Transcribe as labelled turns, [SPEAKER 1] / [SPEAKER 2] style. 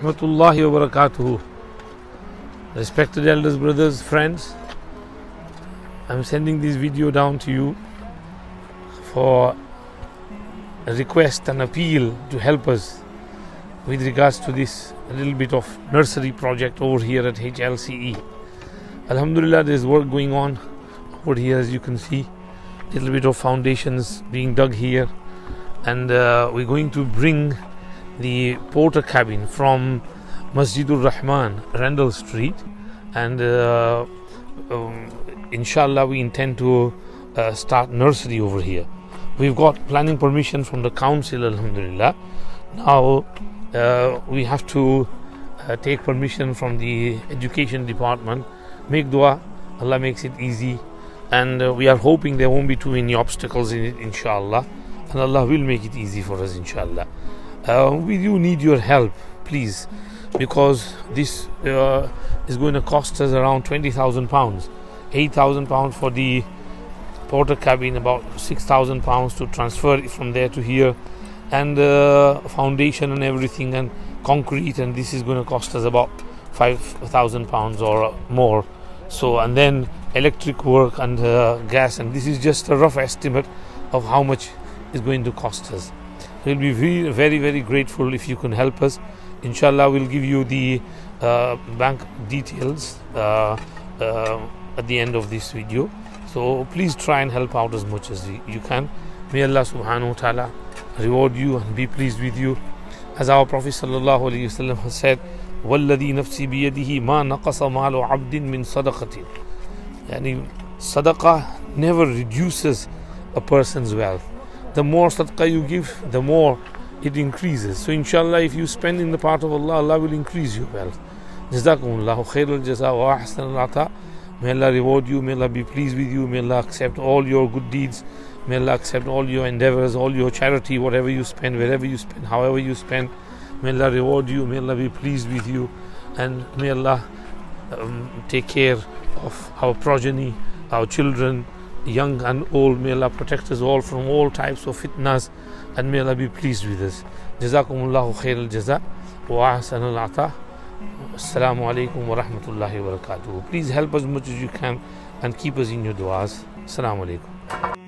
[SPEAKER 1] rahmatullahi wa barakatuhu. Respected elders, brothers, friends, I'm sending this video down to you for a request and appeal to help us with regards to this little bit of nursery project over here at HLCE. Alhamdulillah, there's work going on over here as you can see. Little bit of foundations being dug here, and uh, we're going to bring the porter cabin from Masjidul Rahman, Randall Street, and uh, um, inshallah we intend to uh, start nursery over here. We've got planning permission from the council, Alhamdulillah. Now uh, we have to uh, take permission from the education department. Make dua, Allah makes it easy, and uh, we are hoping there won't be too many obstacles in it, inshallah, and Allah will make it easy for us, inshallah. Uh, we do need your help, please, because this uh, is going to cost us around twenty thousand pounds, eight thousand pounds for the porter cabin, about six thousand pounds to transfer it from there to here, and uh, foundation and everything, and concrete, and this is going to cost us about five thousand pounds or more. So, and then electric work and uh, gas, and this is just a rough estimate of how much is going to cost us. We'll be very, very, very grateful if you can help us. Inshallah, we'll give you the uh, bank details uh, uh, at the end of this video. So please try and help out as much as you you can. May Allah subhanahu wa ta'ala reward you and be pleased with you. As our Prophet sallallahu alaihi wasallam has said, والذي نفسي بيده ما نقص مال عبد من صدقة يعني صدقة never reduces a person's wealth the more sadaqah you give, the more it increases. So inshallah, if you spend in the path of Allah, Allah will increase your wealth. Jazakumullahu khairul jaza wa ahsan al May Allah reward you, may Allah be pleased with you, may Allah accept all your good deeds, may Allah accept all your endeavors, all your charity, whatever you spend, wherever you spend, however you spend. May Allah reward you, may Allah be pleased with you, and may Allah um, take care of our progeny, our children young and old. May Allah protect us all from all types of fitnas, and may Allah be pleased with us. Jazakumullahu khair al jaza wa ahsan al ata. Assalamu alaikum wa rahmatullahi wa barakatuh. Please help us as much as you can and keep us in your du'as. Assalamu alaikum.